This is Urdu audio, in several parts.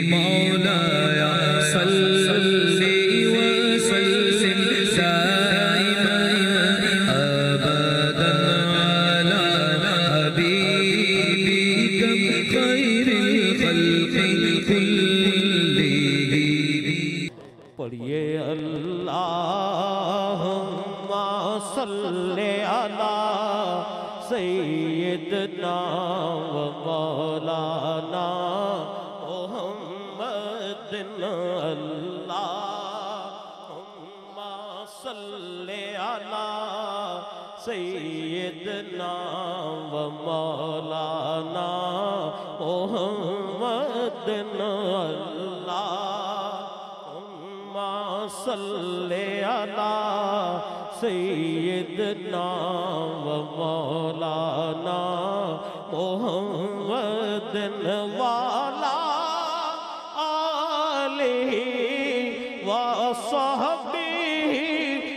مولاي صل وسلم دائما أبدا على حبيبك خير الخلق كلهم. پڑھیے اللہم صلی علی سیدنا و مولانا محمد اللہم صلی علی سیدنا و مولانا محمد اللہ صلی علی سیدنا و مولانا محمد والا و صحبہ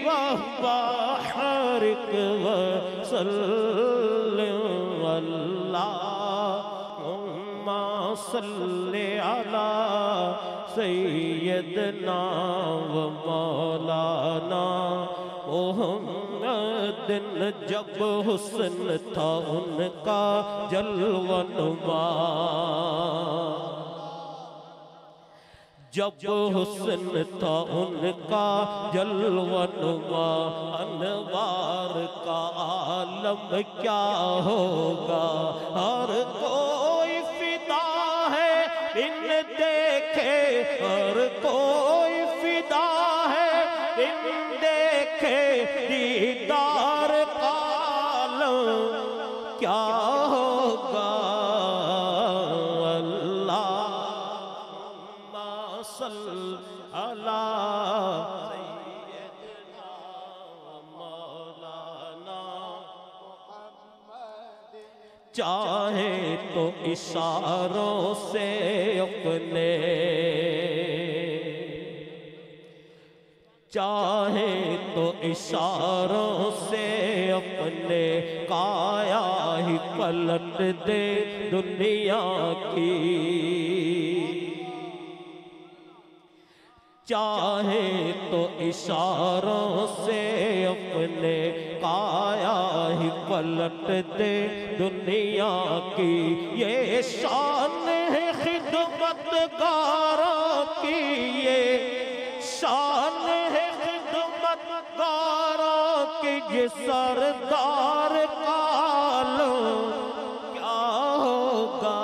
و بحرک و سلم اللہم صلی علی سیدنا و مولانا محمد جب حسن تھا ان کا جلوہ نما جب حسن تھا ان کا جلوہ نما انوار کا عالم کیا ہوگا؟ ہر کوئی فدا ہے ان دیکھے، ہر کوئی فدا ہے ان دیکھے، دیدار عالم کیا چاہے تو اشاروں سے اپنے۔ چاہے تو اشاروں سے اپنے کایا ہی پلٹ دے دنیا کی۔ چاہے تو اشاروں سے اپنے پلٹ دے دنیا کی، یہ شان ہے خدمت گاروں کی، یہ شان ہے خدمت گاروں کی، یہ سردار کالوں، کیا ہوگا؟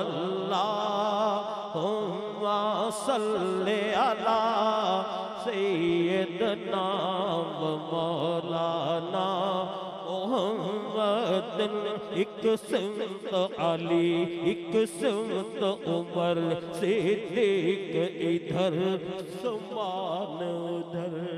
اللہم صلی علی سیدنا و مولانا محمد ایک سمت علی ایک سمت عمر سے دیکھ ادھر سمان ادھر۔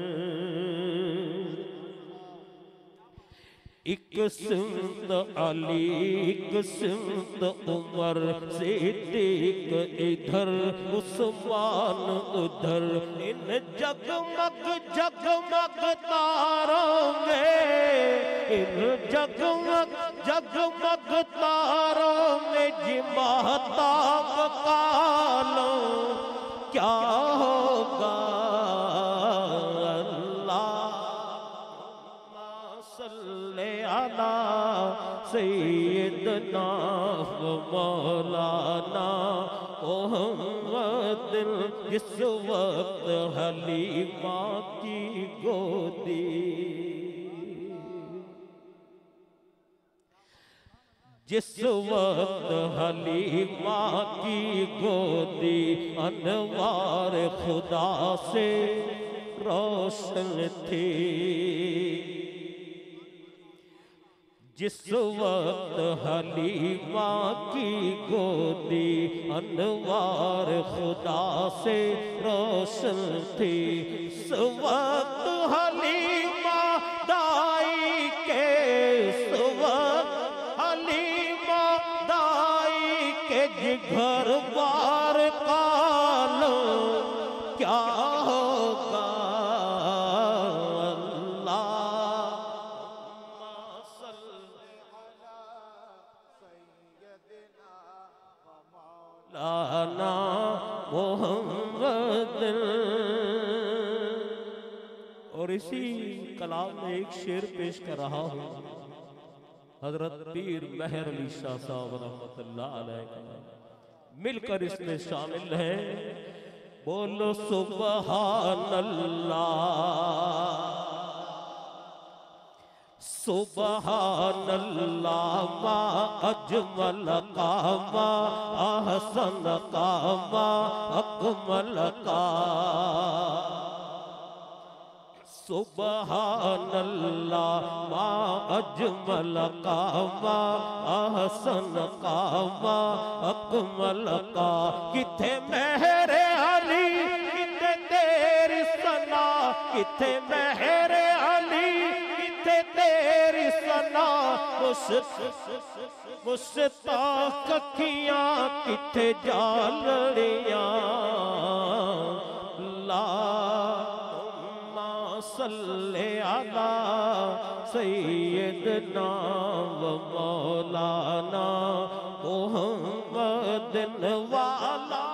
ایک سمت علی، ایک سمت عمر، صدیق ادھر، عثمان ادھر۔ ان جگمگ جگمگ تاروں میں ان جگمگ جگمگ تاروں میں جمہتاب کالوں سیدنا مولانا محمد جس وقت حلیمہ کی گودی۔ جس وقت حلیمہ کی گودی انوار خدا سے روشن تھی۔ جس وقت حلیمہ کی گودی انوار خدا سے روشن تھی اس وقت محمد۔ اور اسی کلام میں ایک شعر پیش کر رہا ہوں۔ حضرت پیر مہر علی شاہ صاحب رحمت اللہ علیہ کا مل کر اس میں شامل ہے بولو سبحان اللہ۔ سبحان اللہ ما اجمل کا احسن کا اکمل کا سبحان اللہ ما اجمل کا احسن کا اکمل کا کتھے مہر علی، کتھے تیری سنا کتھے مہر مشتاق ککھیاں کتھے جالڑیاں لا صلی علی سیدنا و مولانا محمد والا۔